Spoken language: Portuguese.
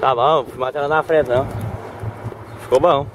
Tá bom, fui matar ela na frente não. Ficou bom.